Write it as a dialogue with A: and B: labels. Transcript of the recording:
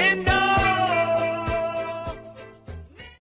A: ¿Quién